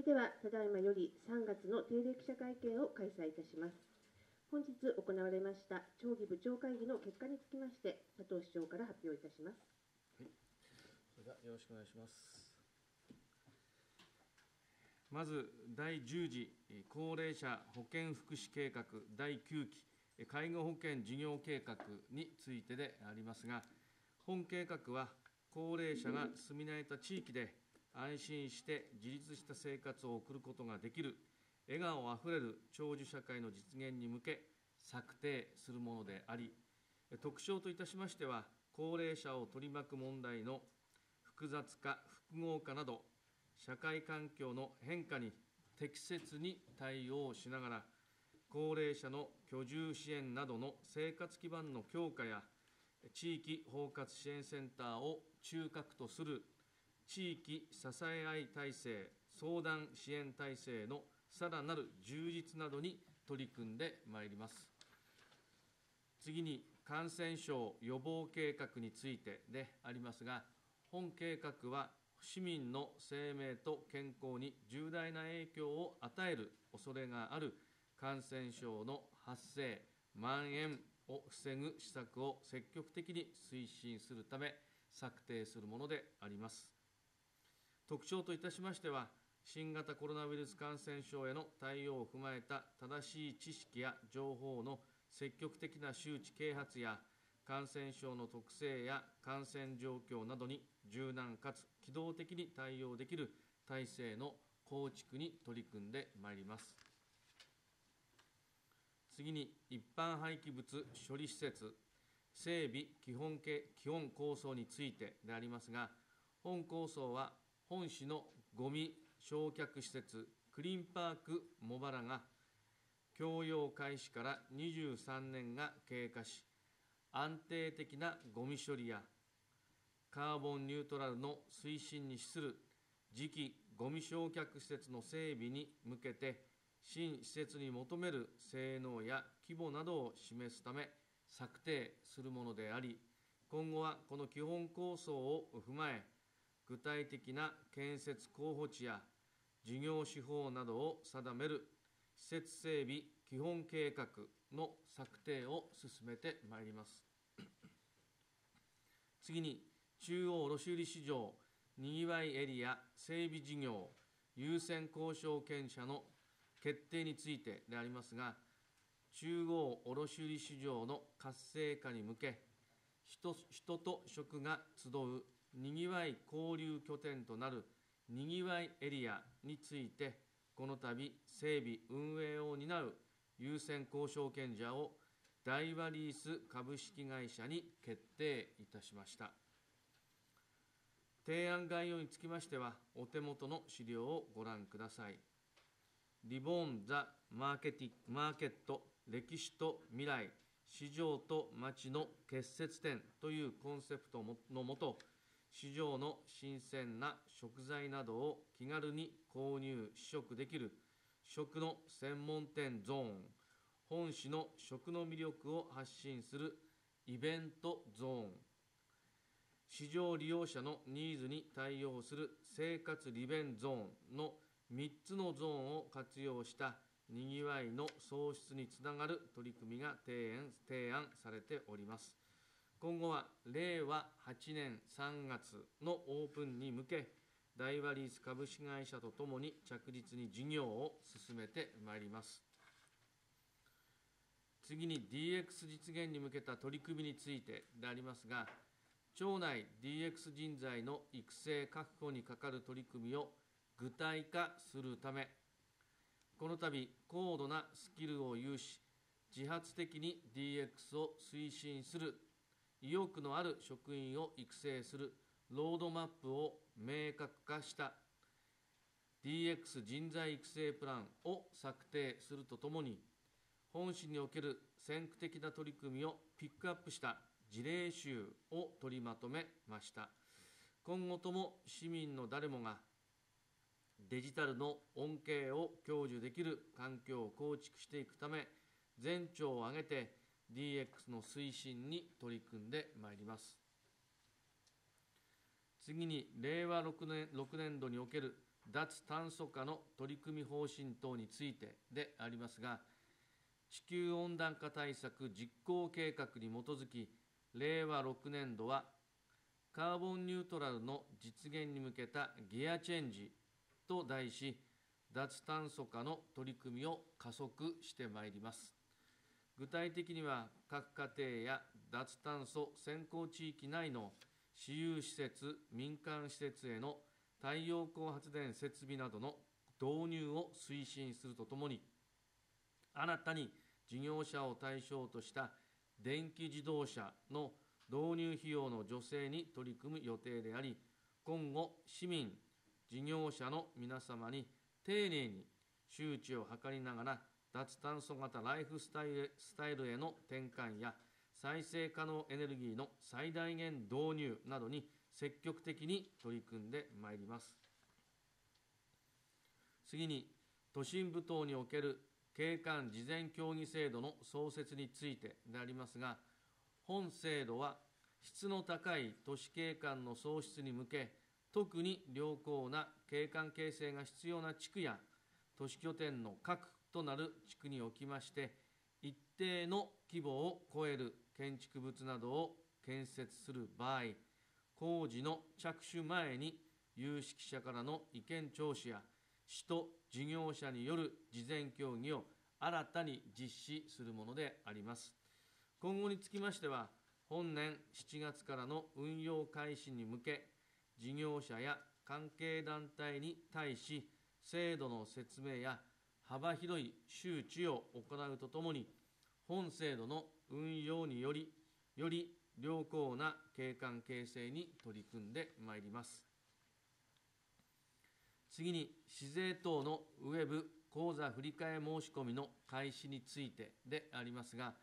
れでは、ただいまより3月の定例記者会見を開催いたします。本日行われました町議部長会議の結果につきまして、佐藤市長から発表いたします。はいそれではよろしくお願いします。まず第10次高齢者保健福祉計画第9期介護保険事業計画についてでありますが、本計画は高齢者が住み慣れた地域で安心して自立した生活を送ることができる笑顔あふれる長寿社会の実現に向け策定するものであり、特徴といたしましては、高齢者を取り巻く問題の複雑化、複合化など、社会環境の変化に適切に対応しながら、高齢者の居住支援などの生活基盤の強化や、地域包括支援センターを中核とする地域支え合い体制、相談支援体制のさらなる充実などに取り組んでまいります。次に、感染症予防計画についてでありますが、本計画は市民の生命と健康に重大な影響を与える恐れがある感染症の発生、蔓延を防ぐ施策を積極的に推進するため、策定するものであります。特徴といたしましては、新型コロナウイルス感染症への対応を踏まえた正しい知識や情報の積極的な周知啓発や、感染症の特性や感染状況などに柔軟かつ機動的に対応できる体制の構築に取り組んでまいります。次に、一般廃棄物処理施設整備基本基本構想についてでありますが、本構想は本市のごみ焼却施設、クリーンパーク茂原が、供用開始から23年が経過し、安定的なごみ処理や、カーボンニュートラルの推進に資する次期ごみ焼却施設の整備に向けて、新施設に求める性能や規模などを示すため、策定するものであり、今後はこの基本構想を踏まえ、具体的な建設候補地や事業手法などを定める施設整備基本計画の策定を進めてまいります。次に、中央卸売市場にぎわいエリア整備事業優先交渉権者の決定についてでありますが、中央卸売市場の活性化に向け、人人と食が集うにぎわい交流拠点となるにぎわいエリアについて、この度、整備・運営を担う優先交渉権者を大和リース株式会社に決定いたしました。提案概要につきましては、お手元の資料をご覧ください。リボーン・ザ・マーケティマーケット、歴史と未来、市場と町の結節点というコンセプトのもと、市場の新鮮な食材などを気軽に購入、試食できる食の専門店ゾーン、本市の食の魅力を発信するイベントゾーン、市場利用者のニーズに対応する生活利便ゾーンの3つのゾーンを活用したにぎわいの創出につながる取り組みが提案提案されております。今後は令和8年3月のオープンに向け、大和リース株式会社とともに着実に事業を進めてまいります。次に DX 実現に向けた取り組みについてでありますが、町内 DX 人材の育成確保にかかる取り組みを具体化するため、この度、高度なスキルを有し、自発的に DX を推進する意欲のある職員を育成するロードマップを明確化した DX 人材育成プランを策定するとともに、本市における先駆的な取り組みをピックアップした事例集を取りまとめました。今後とも市民の誰もがデジタルの恩恵を享受できる環境を構築していくため、全庁を挙げて DX の推進に取り組んでまいります。次に、令和6年 ,6 年度における脱炭素化の取り組み方針等についてでありますが、地球温暖化対策実行計画に基づき、令和6年度は、カーボンニュートラルの実現に向けたギアチェンジと題し、脱炭素化の取り組みを加速してまいります。具体的には、各家庭や脱炭素先行地域内の私有施設、民間施設への太陽光発電設備などの導入を推進するとともに、新たに事業者を対象とした電気自動車の導入費用の助成に取り組む予定であり、今後、市民、事業者の皆様に丁寧に周知を図りながら、脱炭素型ライフスタイルスタイルへの転換や、再生可能エネルギーの最大限導入などに積極的に取り組んでまいります。次に、都心部等における景観事前協議制度の創設についてでありますが、本制度は質の高い都市景観の創出に向け、特に良好な景観形成が必要な地区や都市拠点の核となる地区におきまして、一定の規模を超える建築物などを建設する場合、工事の着手前に有識者からの意見聴取や、市と事業者による事前協議を新たに実施するものであります。今後につきましては、本年7月からの運用開始に向け、事業者や関係団体に対し、制度の説明や幅広い周知を行うとともに、本制度の運用により、より良好な景観形成に取り組んでまいります。次に、市税等のウェブ口座振替申し込みの開始についてでありますが、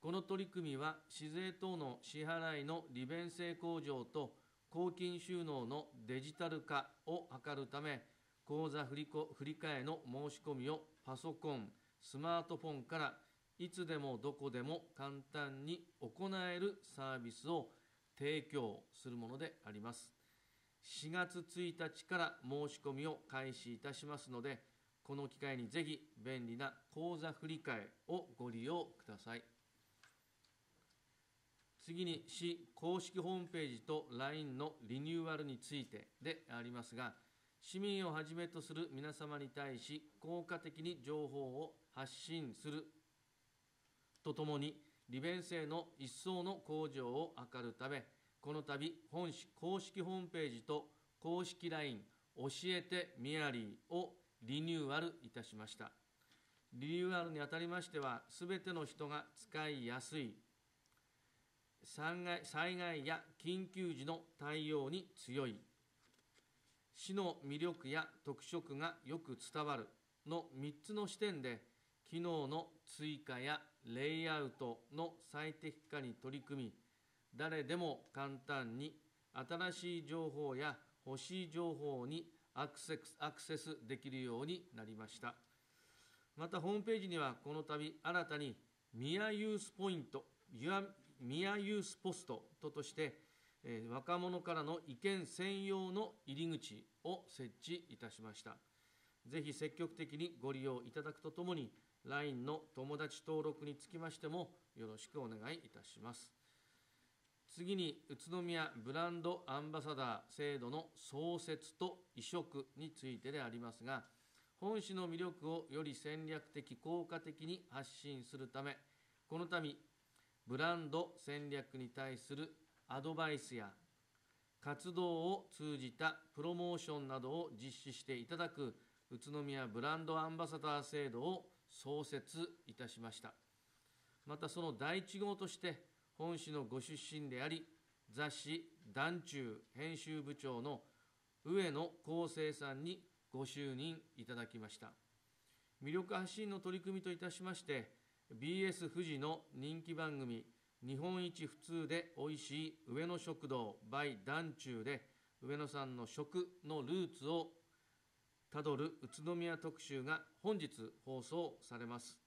この取り組みは、市税等の支払いの利便性向上と公金収納のデジタル化を図るため、口座振り振り替えの申し込みをパソコン、スマートフォンからいつでもどこでも簡単に行えるサービスを提供するものであります。4月1日から申し込みを開始いたしますので、この機会にぜひ便利な口座振替をご利用ください。次に、市公式ホームページと LINE のリニューアルについてでありますが、市民をはじめとする皆様に対し、効果的に情報を発信するとともに、利便性の一層の向上を図るため、この度、本市公式ホームページと公式 LINE、教えてミヤリーをリニューアルいたしました。リニューアルにあたりましては、すべての人が使いやすい、災害や緊急時の対応に強い、市の魅力や特色がよく伝わるの3つの視点で、機能の追加やレイアウトの最適化に取り組み、誰でも簡単に新しい情報や欲しい情報にアクセスアクセスできるようになりました。また、ホームページにはこの度新たにミヤユースポイント、ミヤユースポストととして、えー、若者からの意見専用の入り口を設置いたしました。ぜひ積極的にご利用いただくとともに、LINE の友達登録につきましてもよろしくお願いいたします。次に、宇都宮ブランドアンバサダー制度の創設と移植についてでありますが、本市の魅力をより戦略的、効果的に発信するため、この度、ブランド戦略に対するアドバイスや活動を通じたプロモーションなどを実施していただく宇都宮ブランドアンバサダー制度を創設いたしました。またその第一号として、本市のご出身であり、雑誌団中編集部長の上野康生さんにご就任いただきました。魅力発信の取り組みといたしまして、BS 富士の人気番組、日本一普通でおいしい上野食堂 by 団中で、上野さんの食のルーツをたどる宇都宮特集が本日放送されます。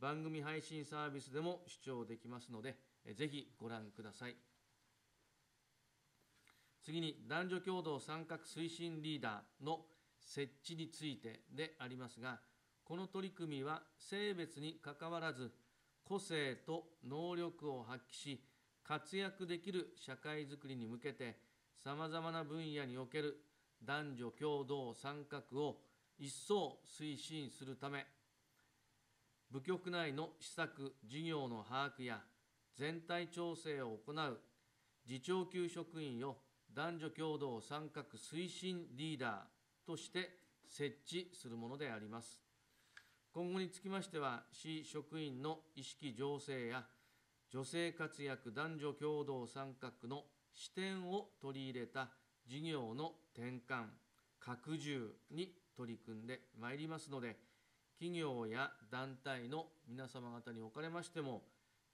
番組配信サービスでも視聴できますので、ぜひご覧ください。次に、男女共同参画推進リーダーの設置についてでありますが、この取り組みは性別にかかわらず、個性と能力を発揮し、活躍できる社会づくりに向けて、さまざまな分野における男女共同参画を一層推進するため、部局内の施策、事業の把握や全体調整を行う次長級職員を男女共同参画推進リーダーとして設置するものであります。今後につきましては、市職員の意識醸成や女性活躍男女共同参画の視点を取り入れた事業の転換、拡充に取り組んでまいりますので、企業や団体の皆様方におかれましても、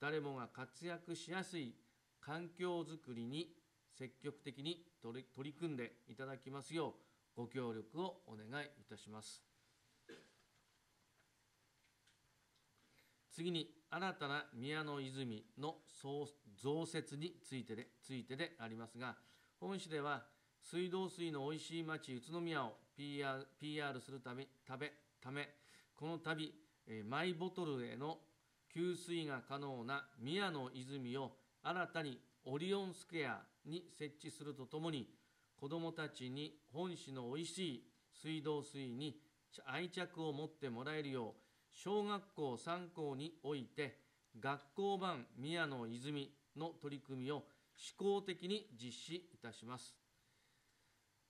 誰もが活躍しやすい環境づくりに積極的に取り組んでいただきますよう、ご協力をお願いいたします。次に、新たな宮の泉の増設についてでついてでありますが、本市では、水道水のおいしい町、宇都宮を PR, PR するためためため、この度、えマイボトルへの給水が可能な宮の泉を新たにオリオンスクエアに設置するとともに、子どもたちに本市のおいしい水道水に愛着を持ってもらえるよう、小学校3校において、学校版宮の泉の取り組みを試行的に実施いたします。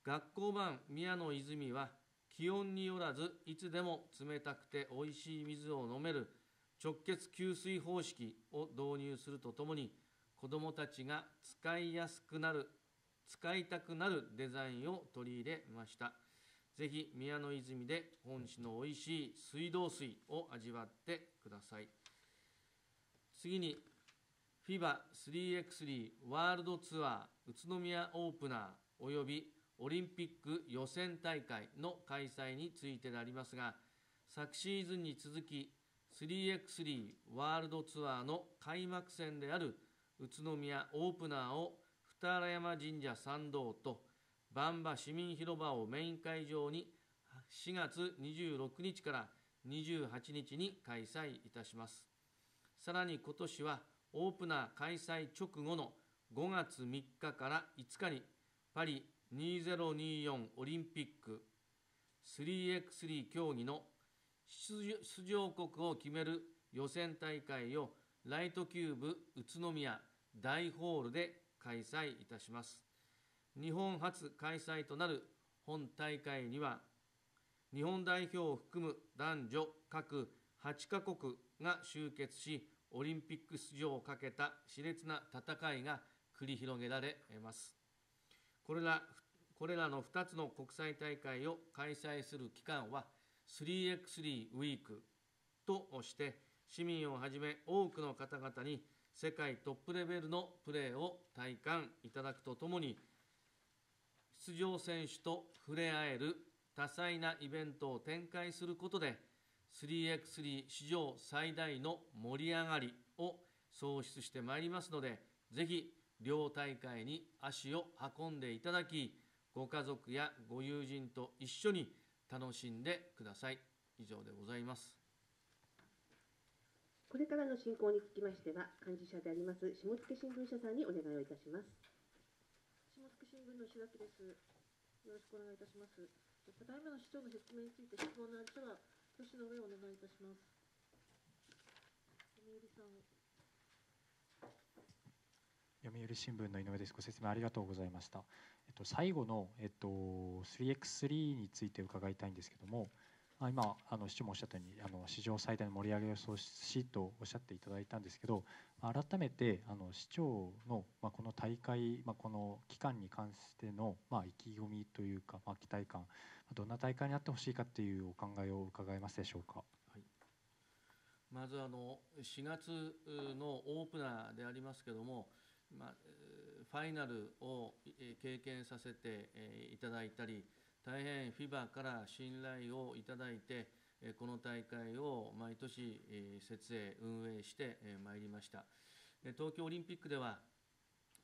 学校版宮の泉は、気温によらず、いつでも冷たくておいしい水を飲める直結給水方式を導入するとともに、子どもたちが使いやすくなる、使いたくなるデザインを取り入れました。ぜひ宮の泉で本市のおいしい水道水を味わってください。次に、FIBA3x3 ワールドツアー宇都宮オープナーおよびオリンピック予選大会の開催についてでありますが、昨シーズンに続き 3x3 ワールドツアーの開幕戦である宇都宮オープナーを二荒山神社参道と万場市民広場をメイン会場に4月26日から28日に開催いたします。さらに今年はオープナー開催直後の5月3日から5日にパリ2024オリンピック 3x3 競技の出場国を決める予選大会をライトキューブ宇都宮大ホールで開催いたします。日本初開催となる本大会には、日本代表を含む男女各8カ国が集結し、オリンピック出場をかけた熾烈な戦いが繰り広げられます。これらこれらの2つの国際大会を開催する期間は 3x3 ウィークとして、市民をはじめ多くの方々に世界トップレベルのプレーを体感いただくとともに、出場選手と触れ合える多彩なイベントを展開することで、3x3 史上最大の盛り上がりを創出してまいりますので、ぜひ両大会に足を運んでいただき、ご家族やご友人と一緒に楽しんでください。以上でございます。これからの進行につきましては、幹事社であります下野新聞社さんにお願いをいたします。下野新聞の石垣です。よろしくお願いいたします。ただいまの市長の説明について質問のある人は、挙手の上お願いいたします。読売さん。読売新聞の井上です。ご説明ありがとうございました。えっと、最後の、えっと、3x3 について伺いたいんですけども、今市長もおっしゃったようにあの史上最大の盛り上げをそうしとおっしゃっていただいたんですけど改めてあの市長の、まあ、この大会、まあ、この期間に関しての、まあ、意気込みというか、まあ、期待感どんな大会になってほしいかというお考えを伺えますでしょうか？まずあの4月のオープナーでありますけれども、まあ、ファイナルを経験させていただいたり、大変 FIBA から信頼をいただいて、この大会を毎年設営、運営してまいりました。東京オリンピックでは、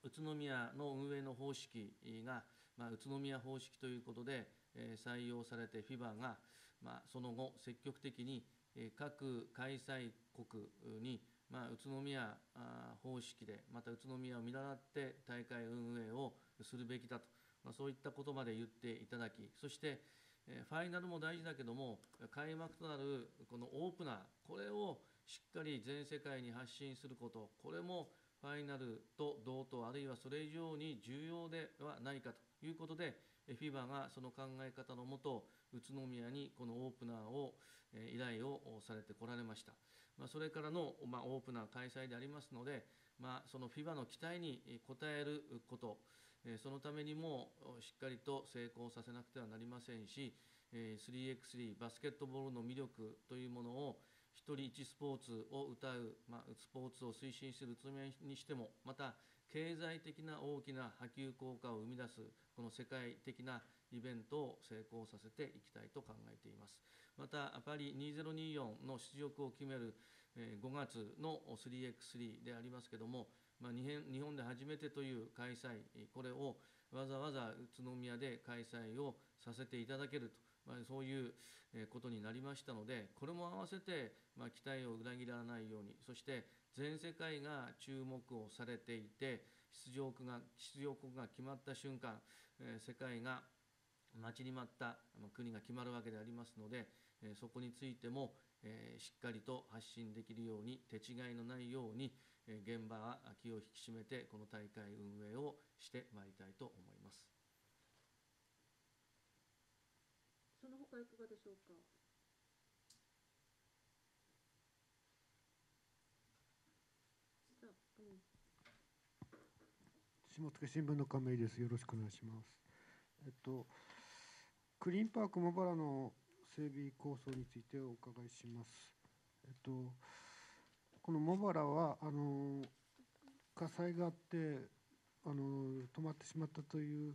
宇都宮の運営の方式が、まあ、宇都宮方式ということで、え採用されて FIBA が、まあ、その後積極的に、え各開催国に、まあ、宇都宮方式でまた宇都宮を見習って大会運営をするべきだと、まあ、そういったことまで言っていただきそして、えファイナルも大事だけども開幕となるこのオープナーこれをしっかり全世界に発信することこれもファイナルと同等あるいはそれ以上に重要ではないかということでえ FIBA がその考え方のもと宇都宮にこのオープナーをえ依頼をされてこられました、まあ、それからの、まあ、オープナー開催でありますので、まあ、その FIBA の期待に応えることそのためにもしっかりと成功させなくてはなりませんし、3x3 バスケットボールの魅力というものを一人一スポーツを歌う、まあ、スポーツを推進する宇都宮にしてもまた経済的な大きな波及効果を生み出すこの世界的なイベントを成功させていきたいと考えています。またパリ2024の出力を決める5月の 3x3 でありますけども、まあ、日本で初めてという開催これをわざわざ宇都宮で開催をさせていただけると、まあ、そういうことになりましたのでこれも合わせて、まあ、期待を裏切らないようにそして全世界が注目をされていて出場国が出場国が決まった瞬間、世界が待ちに待った国が決まるわけでありますので、そこについても、しっかりと発信できるように手違いのないように、現場は気を引き締めてこの大会運営をしてまいりたいと思います。その他いかがでしょうか？下野新聞の亀井です。よろしくお願いします。えっと、クリーンパーク茂原の整備構想についてお伺いします。えっと、この茂原はあの火災があってあの止まってしまったという、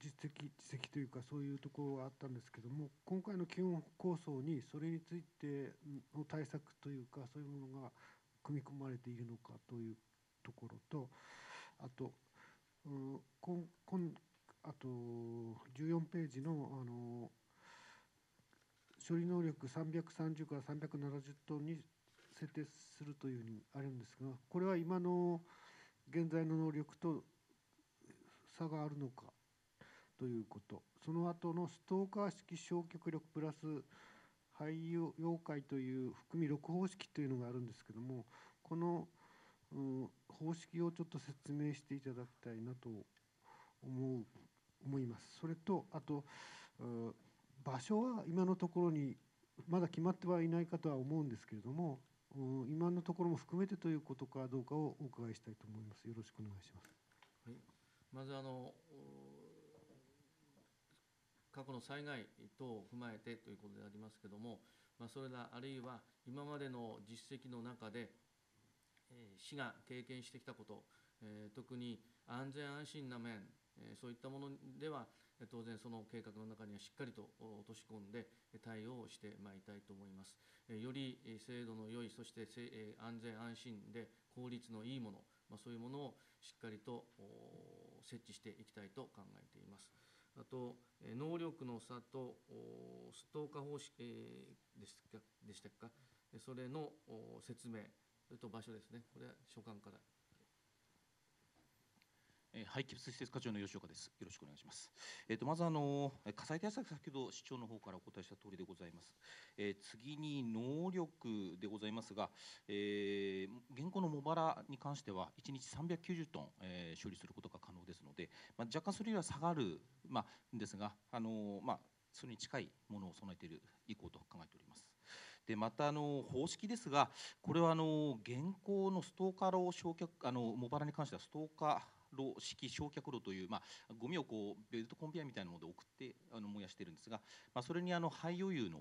実績実績というかそういうところがあったんですけども今回の基本構想にそれについての対策というかそういうものが組み込まれているのかというところとあと、う、こんこんあと14ページのあの処理能力330から370トンに設定するというふうにあるんですがこれは今の現在の能力と差があるのかということその後のストーカー式焼却力プラス廃溶解という含み6方式というのがあるんですけどもこの、うん方式をちょっと説明していただきたいなと思う思います。それとあとう場所は今のところにまだ決まってはいないかとは思うんですけれども今のところも含めてということかどうかをお伺いしたいと思います。よろしくお願いします。はい、まずあの過去の災害等を踏まえてということでありますけれども、まあ、それらあるいは今までの実績の中で、えー市が経験してきたこと、えー特に安全安心な面、そういったものでは当然その計画の中にはしっかりと落とし込んで対応してまいりたいと思います。より精度の良いそして安全安心で効率のいいもの、まあ、そういうものをしっかりと設置していきたいと考えています。あと、能力の差とストーカー方式、でしたかでしたか、それの説明、それと場所ですね、これは所管から。えー廃棄物施設課長の吉岡です。よろしくお願いします。えっ、とまずあのえ火災対策先ほど市長の方からお答えした通りでございます。えー次に能力でございますが、えー現行の茂原に関しては1日390トン、えー処理することが可能ですので、まあ若干それよりは下がるまあですが、あのまあそれに近いものを備えている以降と考えております。でまたあの方式ですが、これはあの現行のストーカー炉焼却あの茂原に関してはストーカー炉式焼却炉という、まあ、ゴミをこうベルトコンベヤーみたいなもので送ってあの燃やしているんですが、まあ、それにあの廃余裕の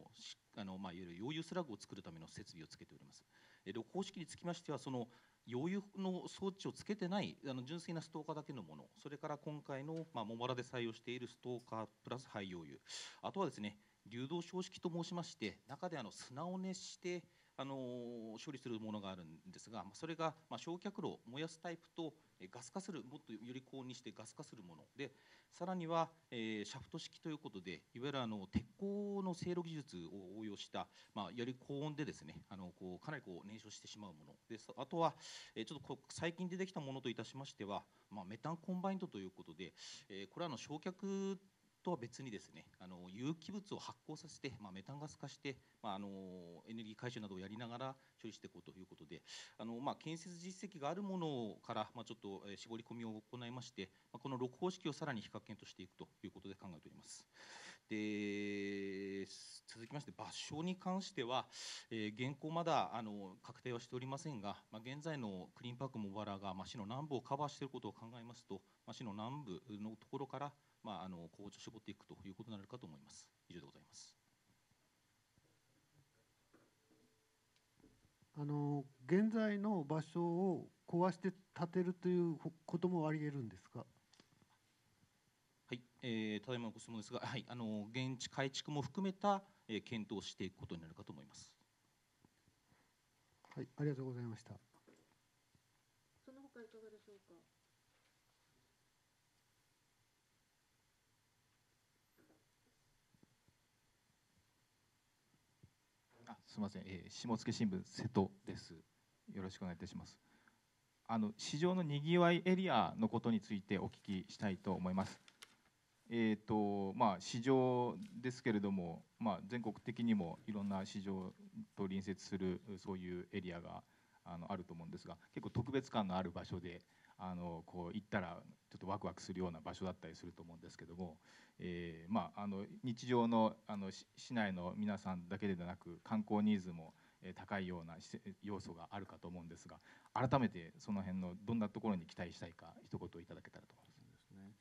あの、まあ、いわゆる溶油スラグを作るための設備をつけております。えで方式につきましてはその溶油の装置をつけてないあの純粋なストーカーだけのものそれから今回の、まあ、茂原で採用しているストーカープラス廃溶油あとはですね流動消式と申しまして中であの砂を熱してあの処理するものがあるんですが、それが、ま、焼却炉燃やすタイプとガス化するもっとより高温にしてガス化するもの。でさらには、えシャフト式ということでいわゆるあの鉄鋼の製炉技術を応用した、ま、より高温でですねあのこうかなりこう燃焼してしまうもの。ですあとは、えちょっとこ最近出てきたものといたしましては、ま、メタンコンバインドということで、えこれはの焼却とは別にですねあの有機物を発酵させて、まあ、メタンガス化して、まあ、あのエネルギー回収などをやりながら処理していこうということであの、まあ、建設実績があるものから、まあ、ちょっと、絞り込みを行いまして、まあ、この6方式をさらに比較検討していくということで考えております。で続きまして場所に関しては、えー現行まだあの確定はしておりませんが、まあ、現在のクリーンパーク茂原が、まあ、市の南部をカバーしていることを考えますと、まあ、市の南部のところから、まあ、あの候補地を絞っていくということになるかと思います。以上でございます。あの現在の場所を壊して建てるということもあり得るんですか？はい、えー、ただいまのご質問ですが、はい、あの現地改築も含めた、えー検討をしていくことになるかと思います。はい、ありがとうございました。その他いかがでしょうか。あすみません、えー、下野新聞瀬戸です。よろしくお願いいたします。あの市場のにぎわいエリアのことについてお聞きしたいと思います。えっ、とまあ市場ですけれども、まあ全国的にもいろんな市場と隣接するそういうエリアがあのあると思うんですが、結構特別感のある場所で。あのこう行ったらちょっとワクワクするような場所だったりすると思うんですけども、えーまあ、あの日常のあの市内の皆さんだけでなく観光ニーズもえ高いような要素があるかと思うんですが改めてその辺のどんなところに期待したいか一言いただけたらと思います。ですね。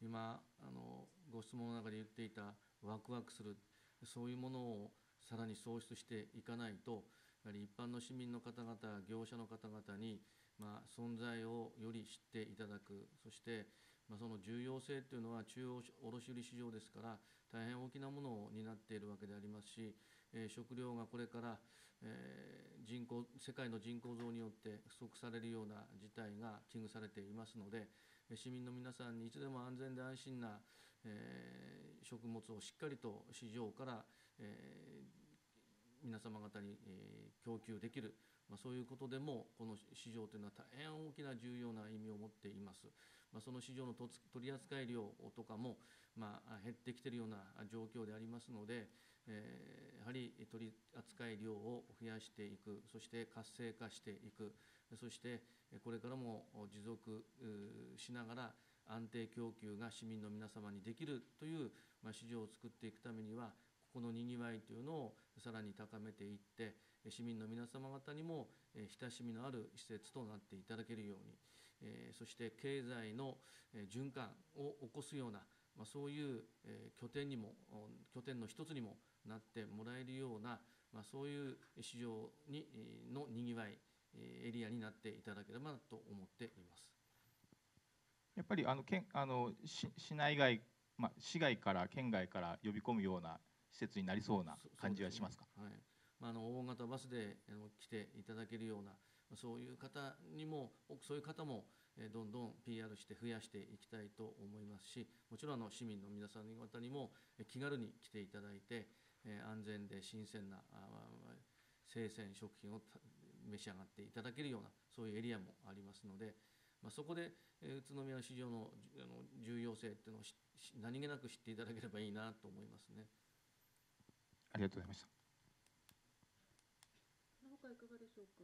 今あのご質問の中で言っていたワクワクするそういうものをさらに創出していかないとやはり一般の市民の方々業者の方々にまあ存在をより知っていただく。そしてまあその重要性というのは中央卸売市場ですから大変大きなものを担っているわけでありますし、えー食料がこれから、えー人口世界の人口増によって不足されるような事態が危惧されていますので、市民の皆さんにいつでも安全で安心な、えー食物をしっかりと市場から、え皆様方に、えー供給できる、まあ、そういうことでもこの市場というのは大変大きな重要な意味を持っています。まあ、その市場のとつ取扱量とかも、まあ、減ってきているような状況でありますので、えーやはり取り扱い量を増やしていくそして活性化していくそしてえこれからも持続しながら安定供給が市民の皆様にできるという、まあ、市場を作っていくためにはこのにぎわいというのをさらに高めていって市民の皆様方にも親しみのある施設となっていただけるようにえーそして経済の循環を起こすような、まあ、そういうえー拠点にも拠点の一つにもなってもらえるような、まあ、そういう市場にのにぎわいエリアになっていただければなと思っています。やっぱりあの県あの市市内外、まあ、市外から県外から呼び込むような施設になりそうなそ感じはしますか？はいまあ、あの大型バスで来ていただけるようなまあそういう方にもそういう方もえーどんどん PR して増やしていきたいと思いますしもちろんあの市民の皆さん方にもえー気軽に来ていただいてえー安全で新鮮な生鮮食品をた召し上がっていただけるようなそういうエリアもありますので、まあ、そこで、えー宇都宮市場のじあの重要性っていうのを何気なく知っていただければいいなと思いますね。ありがとうございました。その他いかがでしょうか。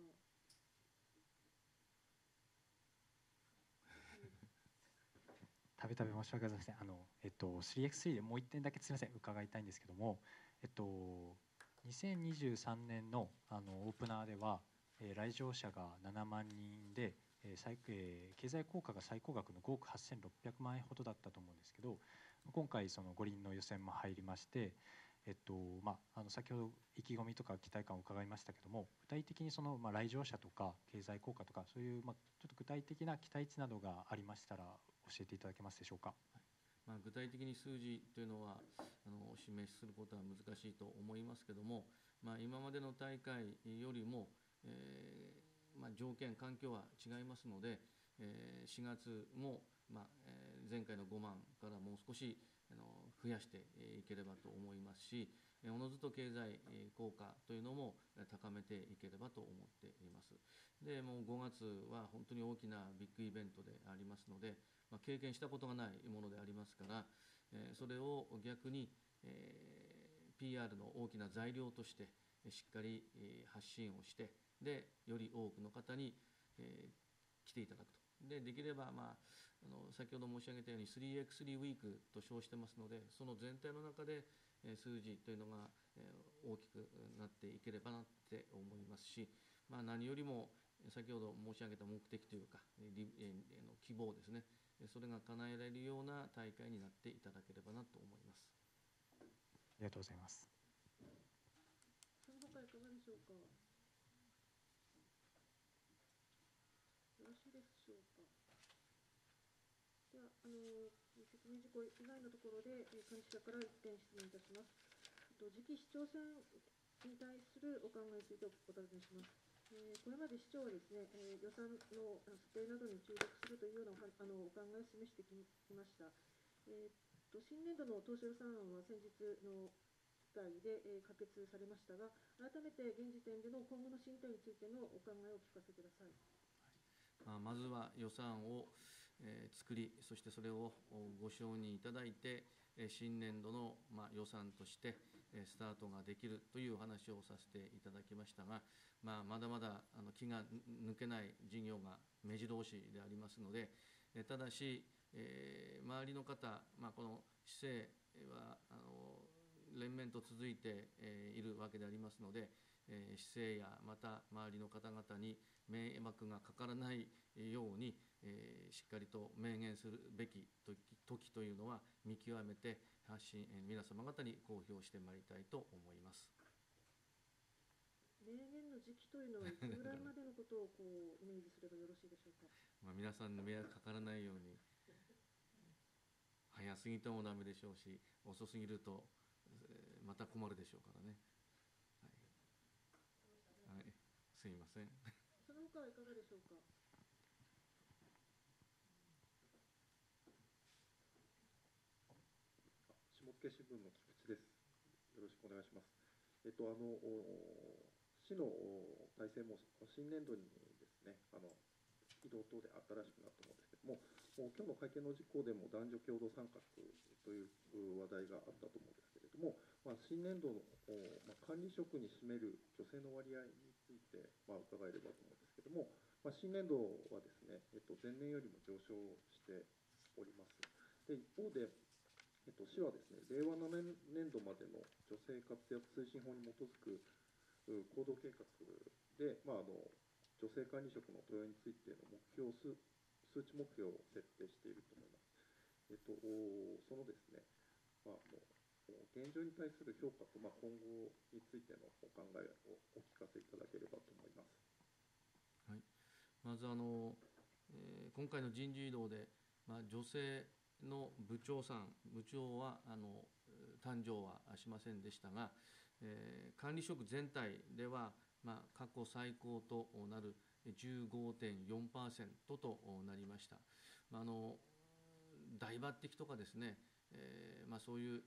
食べ食べ申し訳ございません。あのえっと 3x3 でもう一点だけすみません伺いたいんですけども、えっと2023年のあのオープナーでは、えー来場者が7万人で、えー最えー経済効果が最高額の5億8600万円ほどだったと思うんですけど、今回その五輪の予選も入りまして。えっとまあ、あの先ほど意気込みとか期待感を伺いましたけども具体的にその、まあ、来場者とか経済効果とかそういう、まあ、ちょっと具体的な期待値などがありましたら教えていただけますでしょうか？まあ、具体的に数字というのはあのお示しすることは難しいと思いますけども、まあ、今までの大会よりも、えーまあ、条件、環境は違いますので、えー、4月も、まあえー、前回の5万からもう少しあの増やしていければと思いますし、おのずと経済効果というのも高めていければと思っています。で、もう5月は本当に大きなビッグイベントでありますので、まあ、経験したことがないものでありますから、それを逆に、PR の大きな材料としてしっかり発信をして、で、より多くの方に、来ていただくと。で、できれば、まあ、あの先ほど申し上げたように 3x3 ウィークと称してますので、その全体の中で、数字というのが大きくなっていければなって思いますし、まあ、何よりも先ほど申し上げた目的というか、の希望ですね、それが叶えられるような大会になっていただければなと思います。ありがとうございます。その他いかがでしょうか？よろしいでしょうか。では、あの説明事項以外のところで、えー、監視者から1点質問いたします。と次期市長選に対するお考えについてお尋ねします。えー、これまで市長はですね、えー、予算の査定などに注力するというようなあのお考えを示してきました。えーと新年度の当初予算案は先日の機会で、えー、可決されましたが、改めて現時点での今後の進展についてのお考えを聞かせてください。まあ、まずは予算を作り、そしてそれをご承認いただいて、新年度の予算としてスタートができるというお話をさせていただきましたが、まあ、まだまだ気が抜けない事業が目白押しでありますので、ただし、え、周りの方、まあ、この市政はあの連綿と続いて、えいるわけでありますので、え市政やまた周りの方々に迷惑がかからないように、えー、しっかりと明言するべき時時というのは見極めて発信、えー、皆様方に公表してまいりたいと思います。明言の時期というのはいつぐらいまでのことをこうイメージすればよろしいでしょうか？まあ皆さんの迷惑かからないように早すぎてもダメでしょうし遅すぎると、えー、また困るでしょうからね。はい、はい、すいません。その他はいかがでしょうか？下野新聞の菊池です。よろしくお願いします。えっと、あの、市の体制も新年度にですね、あの、移動等で新しくなったものですけども、もう今日の会見の実行でも男女共同参画という話題があったと思うんですけれども、まあ、新年度の、まあ、管理職に占める女性の割合について、まあ、伺えればと思うんですけども、まあ、新年度はですね、えっと、前年よりも上昇しております。で一方で、えっと、市はですね、令和7年度までの女性活躍推進法に基づく行動計画で、まあ、あの女性管理職の登用についての目標数数値目標を設定していると思います。えっと、そのですね、まあ、あの現状に対する評価と、まあ、今後についてのお考えをお聞かせいただければと思います。はい、まずあの、えー、今回の人事異動で、まあ、女性の部長さん、部長はあの誕生はしませんでしたが、えー、管理職全体では、まあ、過去最高となる15.4%となりました。まあ、あの大抜擢とかですね、えーまあ、そういう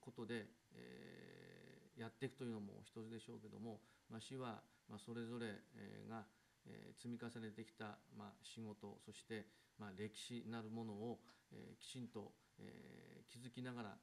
ことで、えー、やっていくというのも一つでしょうけども、まあ、市は、まあ、それぞれが、え、積み重ねてきた、ま、仕事そしてま、歴史なるものを、え、きちんと、え、気づきながら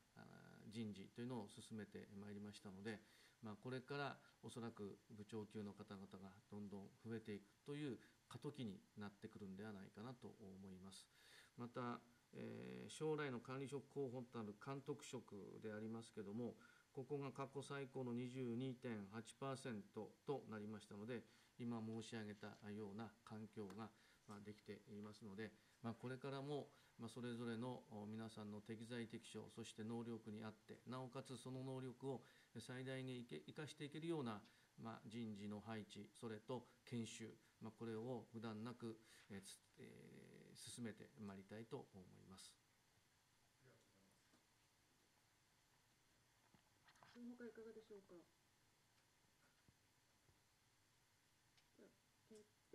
人事というのを進めてまいりましたので、ま、これからおそらく部長級の方々がどんどん増えていくという過渡期になってくるんではないかなと思います。また、え、将来の管理職候補となる監督職でありますけども、ここが過去最高の22.8%となりましたので、今申し上げたような環境ができていますので、まあ、これからもそれぞれの皆さんの適材適所そして能力にあってなおかつその能力を最大に生かしていけるようなまあ、人事の配置、それと研修、まあ、これを無断なく、えーえー、進めてまいりたいと思います。そのいかがでしょうか？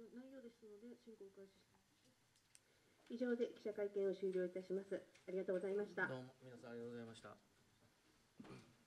内容ですので、進行開始以上で記者会見を終了いたします。ありがとうございました。どうも皆さんありがとうございました。